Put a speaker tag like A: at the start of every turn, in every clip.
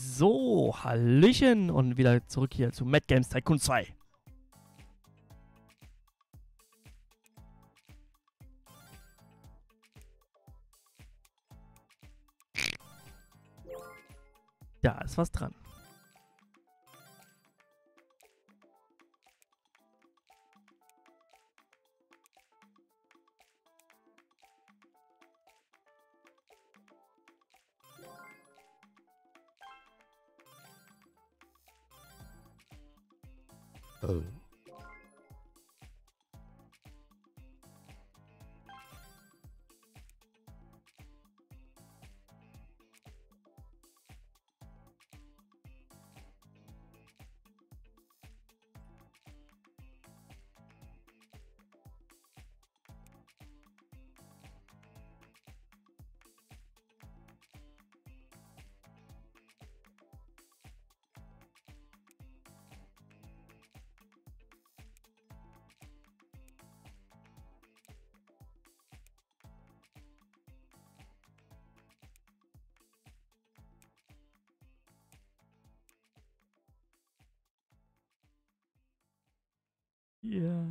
A: So, Hallöchen und wieder zurück hier zu Mad Games Tycoon 2. Da ist was dran. Ja.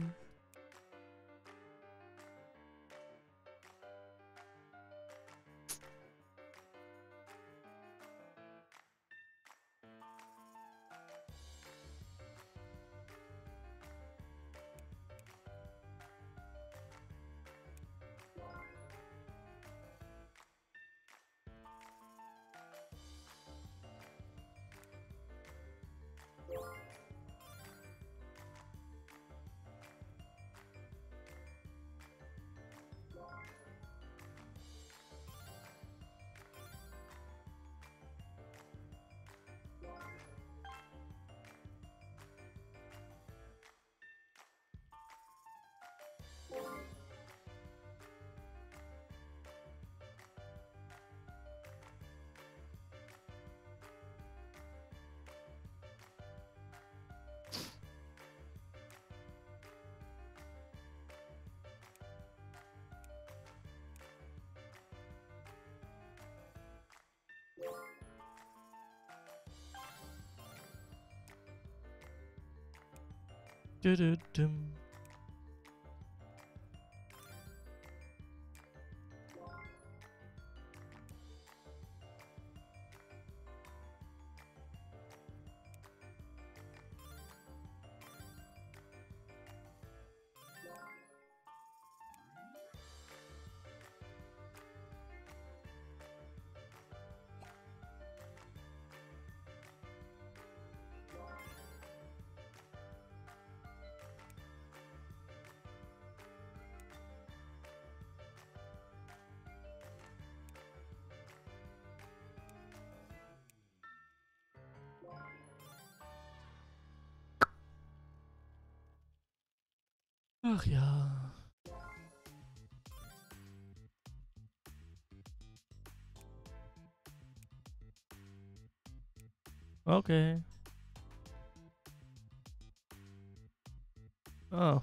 A: Do-do-dum. Ach ja. Okay. Oh.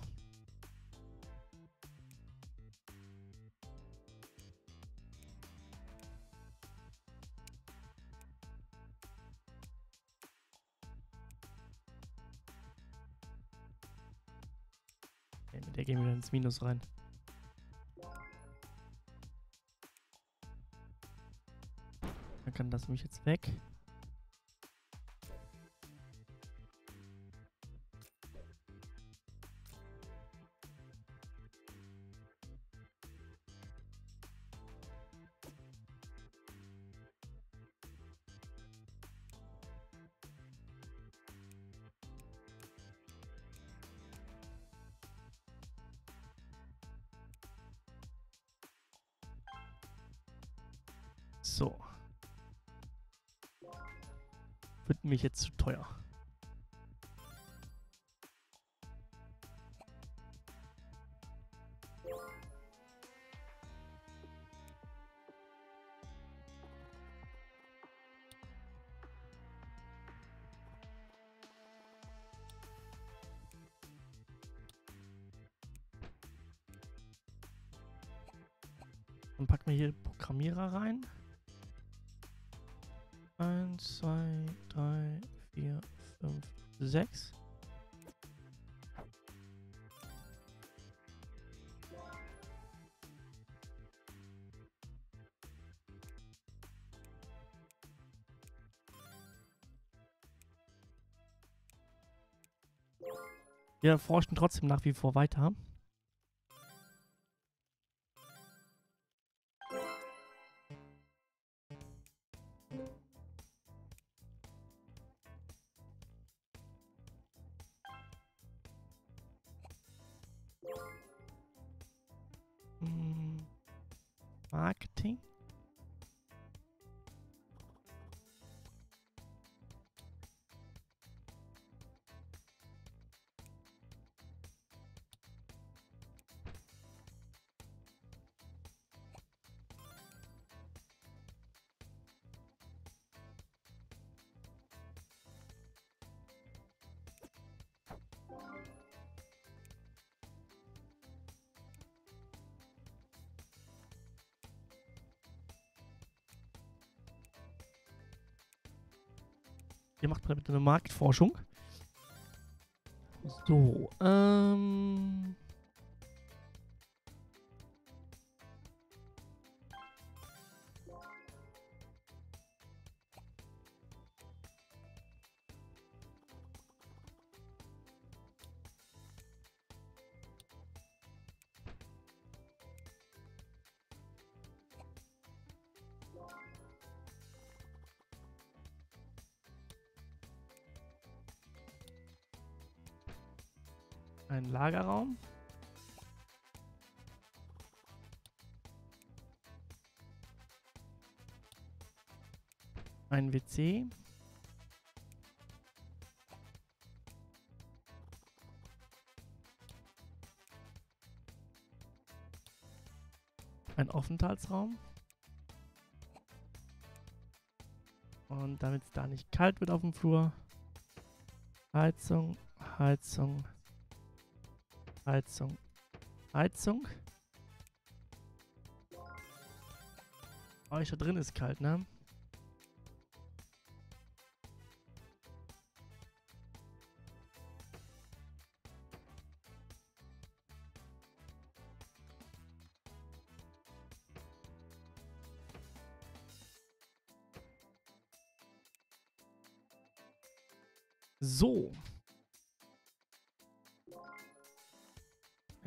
A: Ins Minus rein. Dann kann das mich jetzt weg. So. Wird mich jetzt zu teuer. Dann packen wir hier Programmierer rein. Eins, zwei, drei, vier, fünf, sechs. Wir forschen trotzdem nach wie vor weiter. Ihr macht bitte eine Marktforschung. So, ähm. Ein Lagerraum. Ein WC. Ein Aufenthaltsraum. Und damit es da nicht kalt wird auf dem Flur. Heizung, Heizung, Heizung, Heizung. Euch da drin ist kalt, ne? So.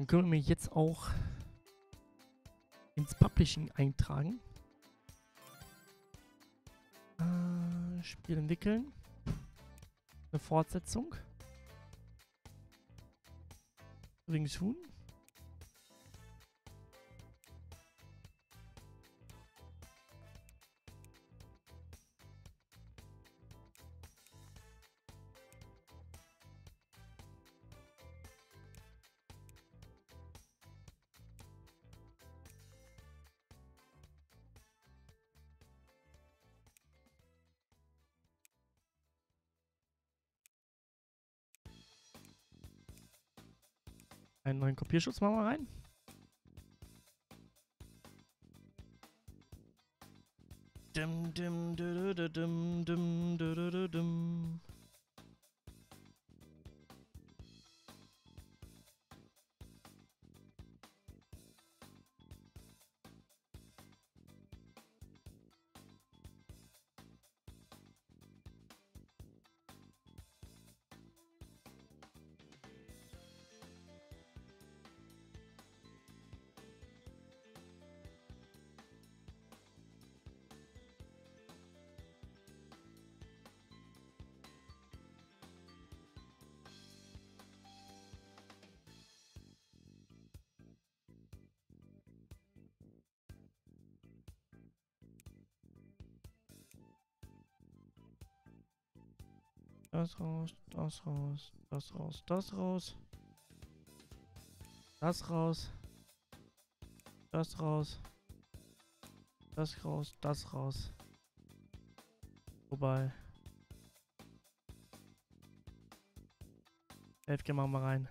A: Können wir jetzt auch ins Publishing eintragen. Äh, Spiel entwickeln. Eine Fortsetzung. Übrigens Einen neuen Kopierschutz machen wir rein. Dim, dim, dim, dim, du, du, du, dim. Das raus, das raus, das raus, das raus. Das raus. Das raus. Das raus, das raus. Wobei. Elfke machen wir rein.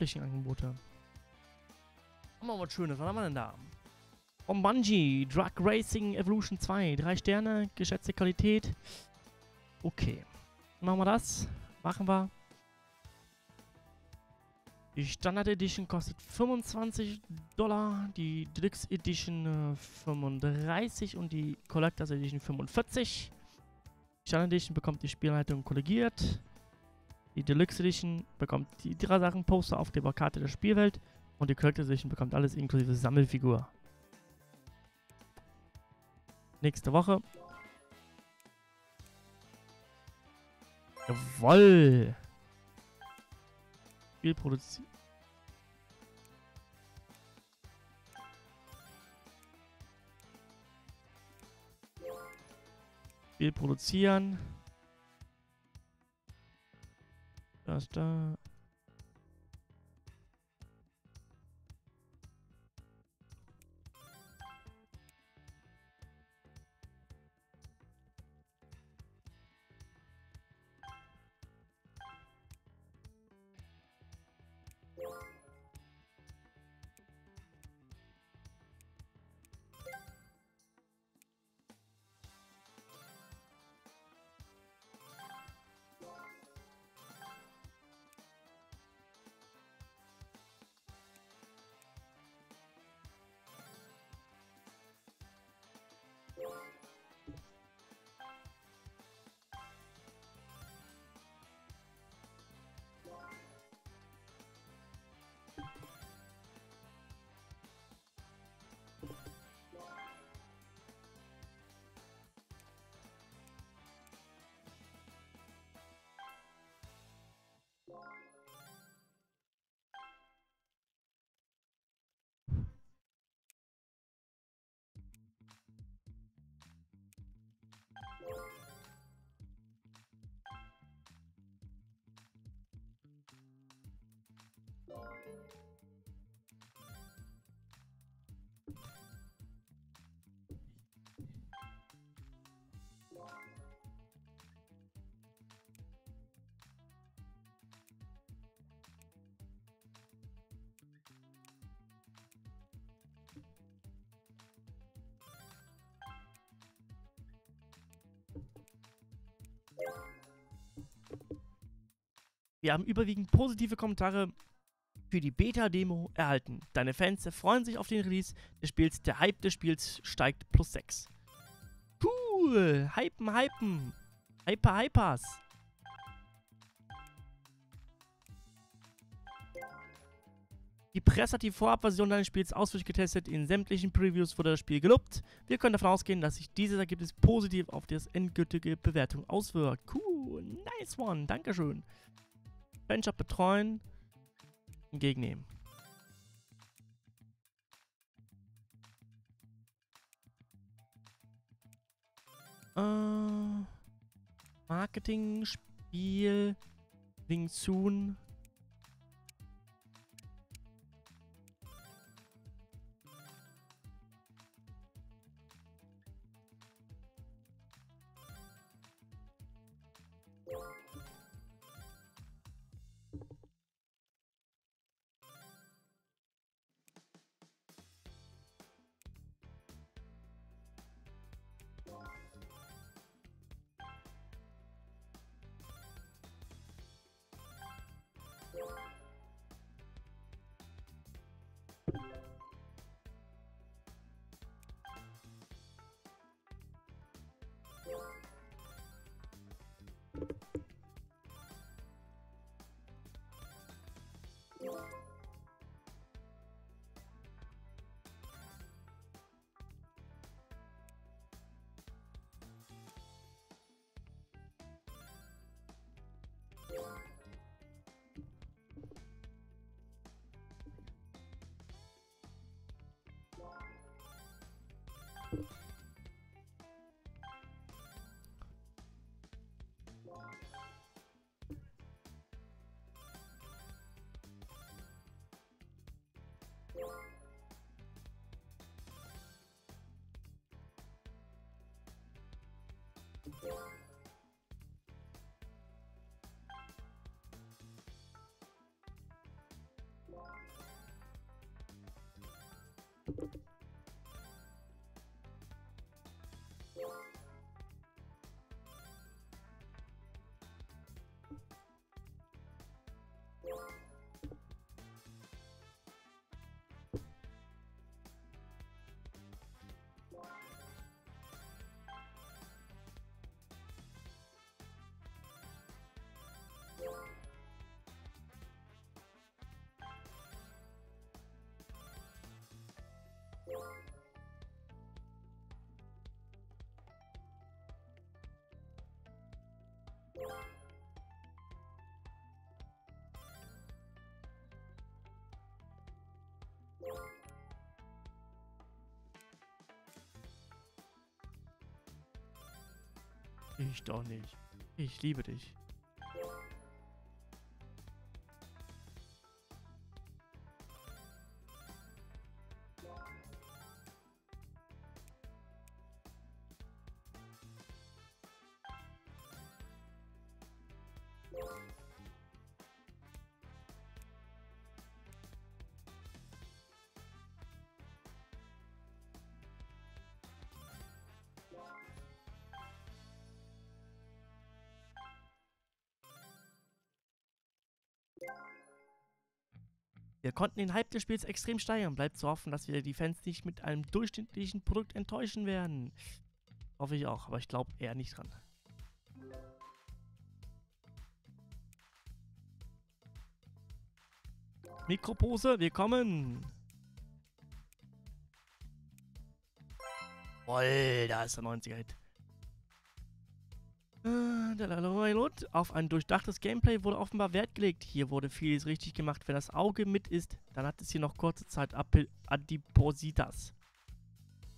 A: Publishing-Angebote. Haben wir was Schönes. Was haben wir denn da? Vom Bungie, Drug Racing Evolution 2. Drei Sterne, geschätzte Qualität. Okay. Machen wir das. Machen wir. Die Standard Edition kostet 25 Dollar, die Deluxe Edition äh, 35 und die Collectors Edition 45. Die Standard Edition bekommt die Spielleitung kollegiert. Die Deluxe Edition bekommt die drei Sachen Poster, Aufkleber, Karte der Spielwelt und die Collectors Edition bekommt alles inklusive Sammelfigur. Nächste Woche. Jawoll! Spiel produziert. Spiel produzieren. Das da. Wir haben überwiegend positive Kommentare für die Beta-Demo erhalten. Deine Fans freuen sich auf den Release des Spiels. Der Hype des Spiels steigt plus 6. Cool! Hypen, hypen! Hyper, hypers! Die Presse hat die Vorabversion deines Spiels ausführlich getestet. In sämtlichen Previews wurde das Spiel gelobt. Wir können davon ausgehen, dass sich dieses Ergebnis positiv auf die endgültige Bewertung auswirkt. Cool, nice one, Dankeschön. Fanshop betreuen, entgegennehmen. Äh, Marketing, Spiel, Wing Soon. Thank. Ich doch nicht. Ich liebe dich. Wir konnten den Hype des Spiels extrem steigern. Bleibt zu hoffen, dass wir die Fans nicht mit einem durchschnittlichen Produkt enttäuschen werden. Hoffe ich auch, aber ich glaube eher nicht dran. Mikropose, wir kommen. Voll, da ist der 90er-Hit. Äh, Auf ein durchdachtes Gameplay wurde offenbar Wert gelegt. Hier wurde vieles richtig gemacht. Wenn das Auge mit ist, dann hat es hier noch kurze Zeit Adipositas.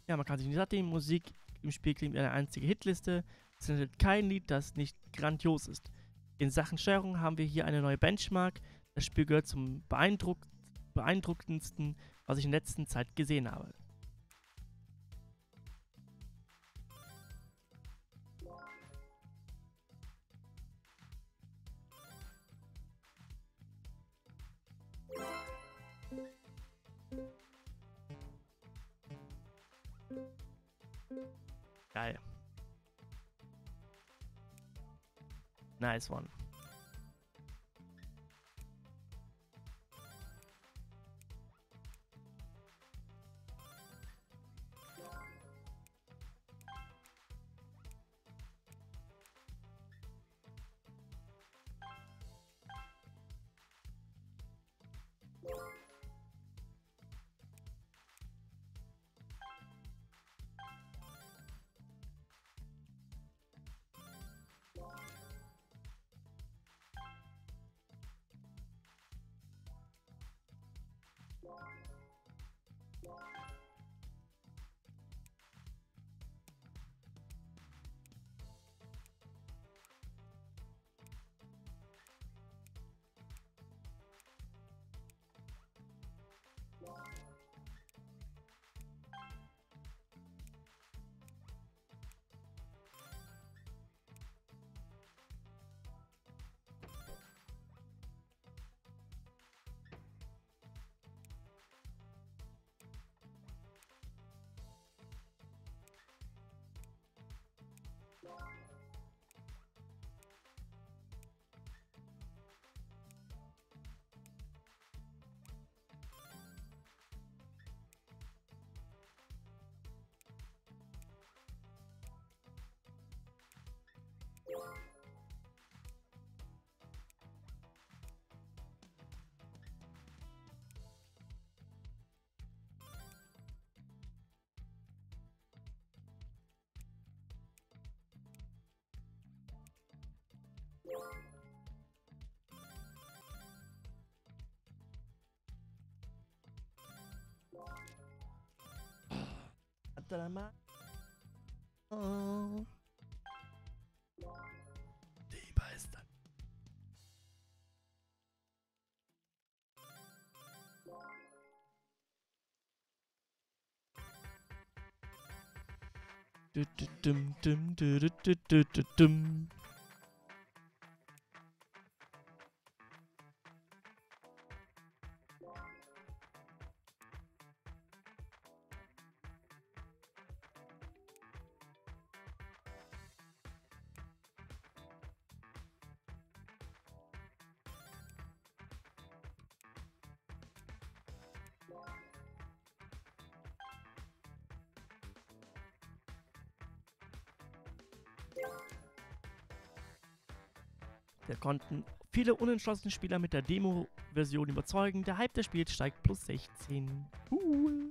A: Ja, man kann sich nicht satt Die Musik im Spiel klingt wie eine einzige Hitliste. Es ist kein Lied, das nicht grandios ist. In Sachen Steuerung haben wir hier eine neue Benchmark. Das Spiel gehört zum beeindruck beeindruckendsten, was ich in letzter Zeit gesehen habe. Geil. Nice one. Drama. Oh. Die Meister. Dum dum dum dum dum dum dum. Wir konnten viele unentschlossene Spieler mit der Demo-Version überzeugen. Der Hype des Spiels steigt plus 16. Cool.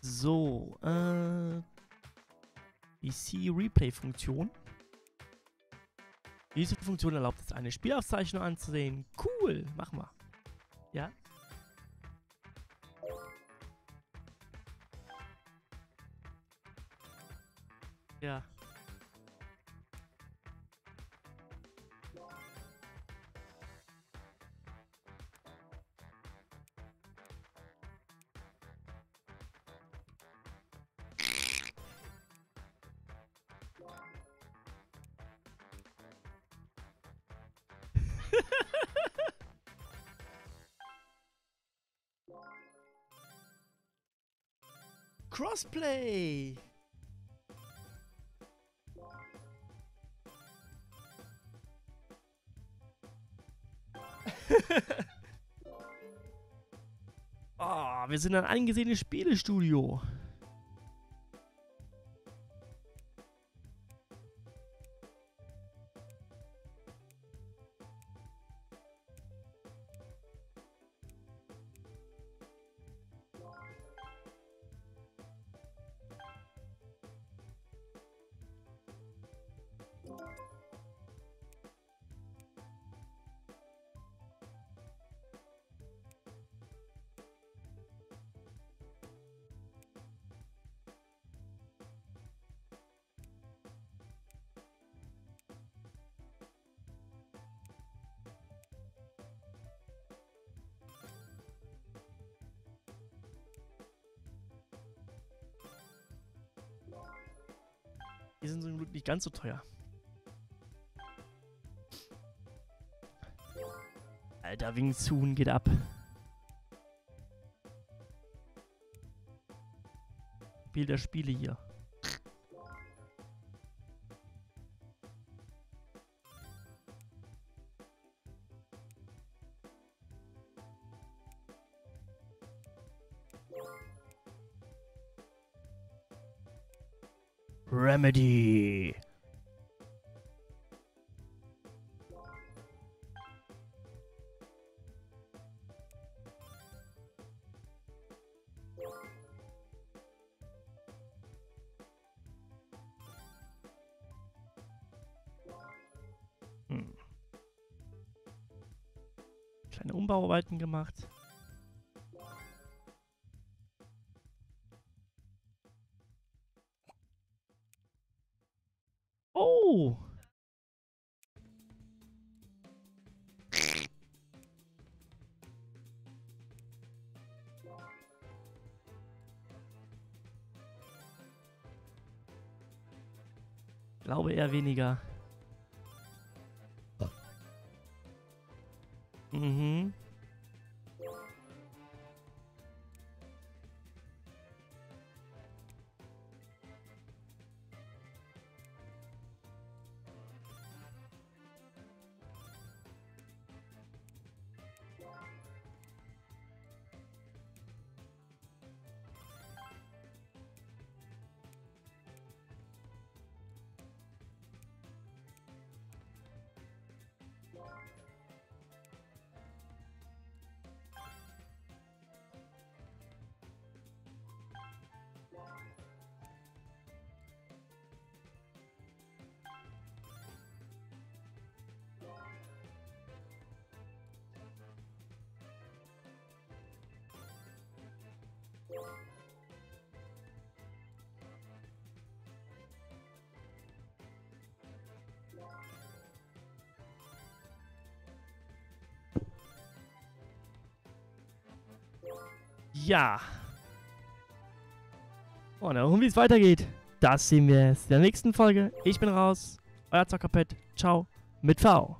A: So, äh, die C-Replay-Funktion. Diese Funktion erlaubt es, eine Spielaufzeichnung anzusehen. Cool, mach mal. Ja, Yeah. Crossplay! oh, wir sind ein angesehenes Spielestudio. Die sind zum Glück nicht ganz so teuer. Alter, Wing Chun geht ab. Spiel der Spiele hier. Remedy. Hm. Kleine Umbauarbeiten gemacht. Glaube eher weniger. Ja. Oh, und wie es weitergeht, das sehen wir in der nächsten Folge. Ich bin raus. Euer Zockerpet. Ciao. Mit V.